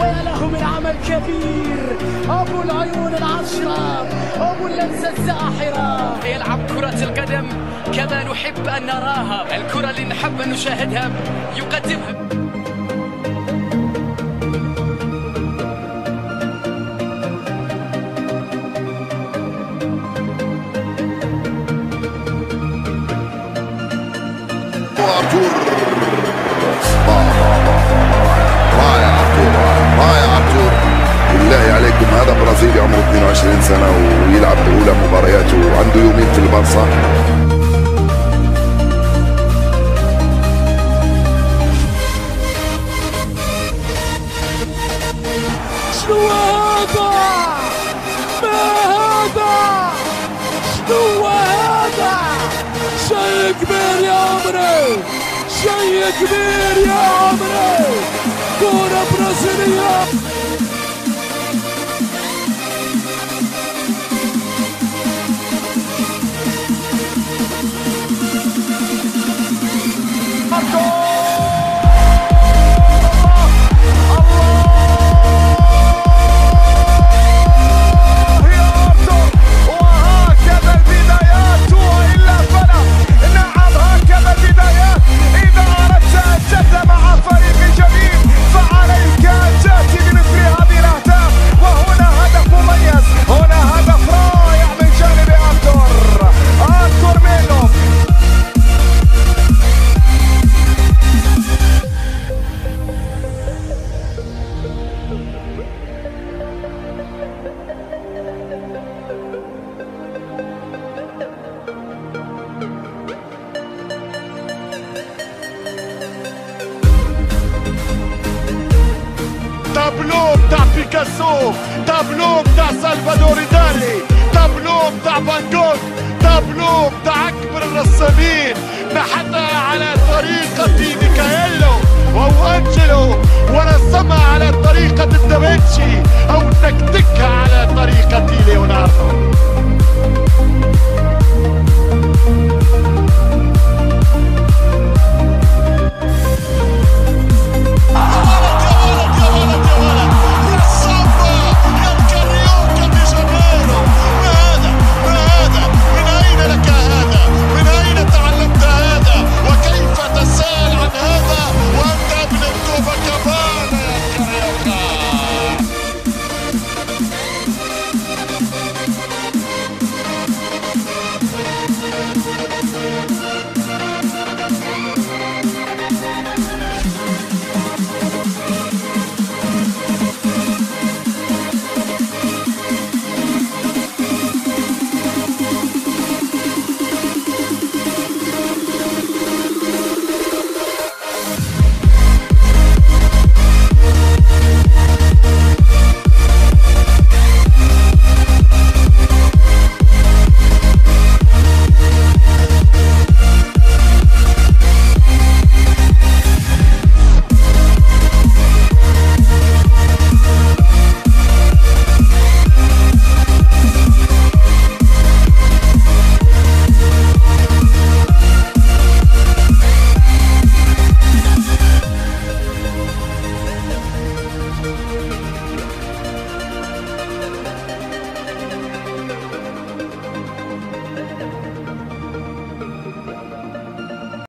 ويا له من عمل كبير. أبو العيون العشرة أبو اللمسة الساحرة يلعب كرة القدم كما نحب أن نراها. الكرة اللي نحب أن نشاهدها يقدمها. ارتور البارسا شنو هذا؟ ما هذا؟ شنو هذا؟ شيء كبير يا عمري شيء كبير يا عمري. Доблем до Пикассо, доблем до Сальвадора Дали, доблем до Ван Гога.